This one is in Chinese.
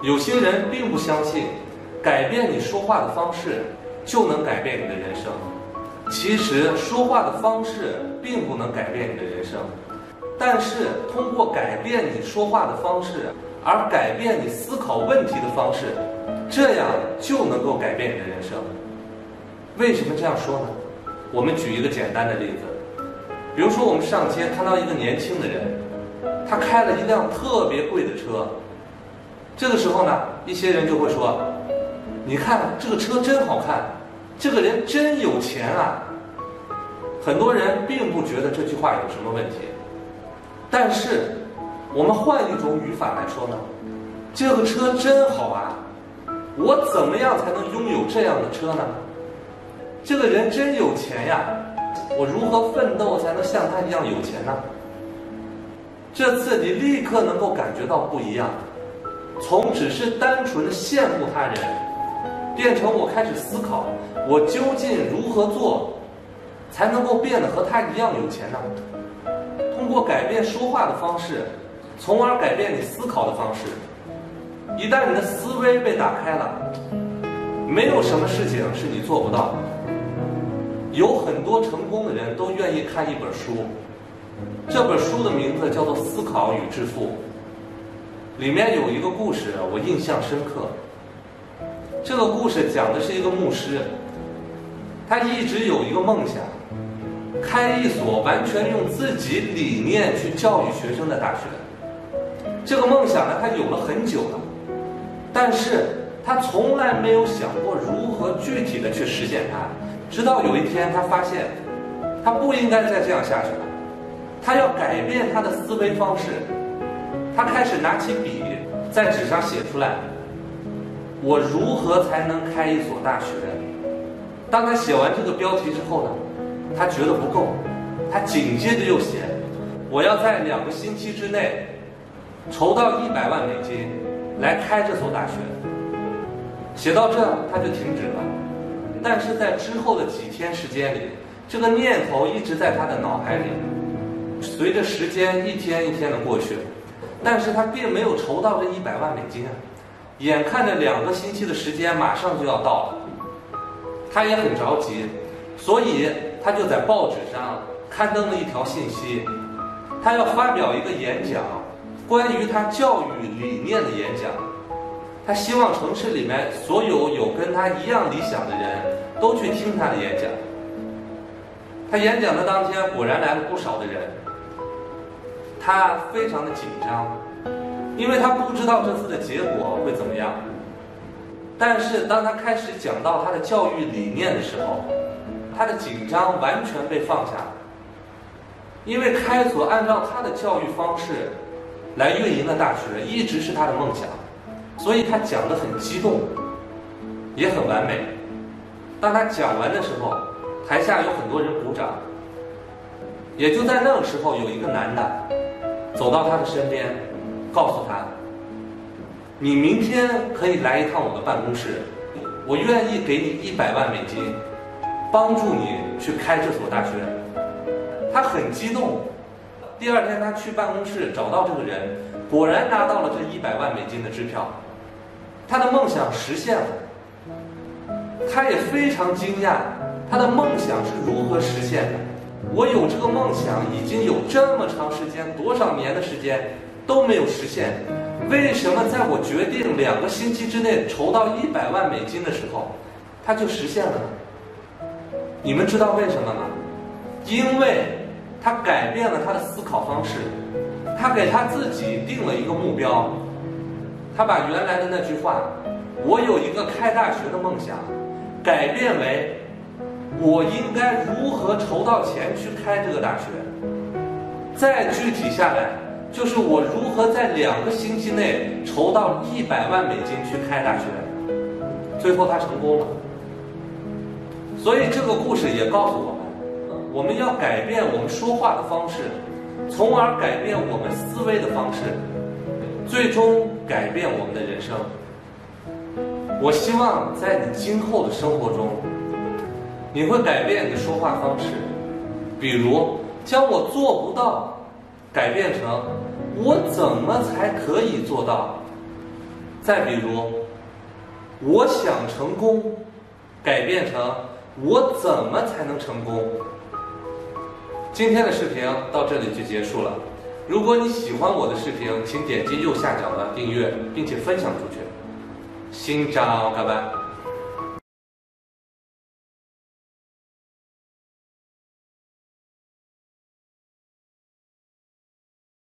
有些人并不相信，改变你说话的方式就能改变你的人生。其实说话的方式并不能改变你的人生，但是通过改变你说话的方式，而改变你思考问题的方式，这样就能够改变你的人生。为什么这样说呢？我们举一个简单的例子，比如说我们上街看到一个年轻的人，他开了一辆特别贵的车，这个时候呢，一些人就会说：“你看这个车真好看。”这个人真有钱啊！很多人并不觉得这句话有什么问题，但是我们换一种语法来说呢，这个车真好啊！我怎么样才能拥有这样的车呢？这个人真有钱呀！我如何奋斗才能像他一样有钱呢？这次你立刻能够感觉到不一样，从只是单纯的羡慕他人，变成我开始思考。我究竟如何做，才能够变得和他一样有钱呢？通过改变说话的方式，从而改变你思考的方式。一旦你的思维被打开了，没有什么事情是你做不到。有很多成功的人都愿意看一本书，这本书的名字叫做《思考与致富》，里面有一个故事我印象深刻。这个故事讲的是一个牧师。他一直有一个梦想，开一所完全用自己理念去教育学生的大学。这个梦想呢，他有了很久了，但是他从来没有想过如何具体的去实现它。直到有一天，他发现他不应该再这样下去了，他要改变他的思维方式。他开始拿起笔，在纸上写出来：我如何才能开一所大学？当他写完这个标题之后呢，他觉得不够，他紧接着又写：“我要在两个星期之内筹到一百万美金来开这所大学。”写到这他就停止了，但是在之后的几天时间里，这个念头一直在他的脑海里。随着时间一天一天的过去，但是他并没有筹到这一百万美金啊！眼看着两个星期的时间马上就要到了。他也很着急，所以他就在报纸上刊登了一条信息，他要发表一个演讲，关于他教育理念的演讲。他希望城市里面所有有跟他一样理想的人都去听他的演讲。他演讲的当天，果然来了不少的人。他非常的紧张，因为他不知道这次的结果会怎么样。但是当他开始讲到他的教育理念的时候，他的紧张完全被放下，因为开锁按照他的教育方式来运营的大学一直是他的梦想，所以他讲的很激动，也很完美。当他讲完的时候，台下有很多人鼓掌。也就在那个时候，有一个男的走到他的身边，告诉他。你明天可以来一趟我的办公室，我愿意给你一百万美金，帮助你去开这所大学。他很激动。第二天他去办公室找到这个人，果然拿到了这一百万美金的支票。他的梦想实现了，他也非常惊讶，他的梦想是如何实现的？我有这个梦想已经有这么长时间，多少年的时间都没有实现。为什么在我决定两个星期之内筹到一百万美金的时候，他就实现了呢？你们知道为什么吗？因为他改变了他的思考方式，他给他自己定了一个目标，他把原来的那句话“我有一个开大学的梦想”，改变为“我应该如何筹到钱去开这个大学”，再具体下来。就是我如何在两个星期内筹到一百万美金去开大学，最后他成功了。所以这个故事也告诉我们，我们要改变我们说话的方式，从而改变我们思维的方式，最终改变我们的人生。我希望在你今后的生活中，你会改变你的说话方式，比如将我做不到。改变成我怎么才可以做到？再比如，我想成功，改变成我怎么才能成功。今天的视频到这里就结束了。如果你喜欢我的视频，请点击右下角的订阅，并且分享出去。新章，拜拜。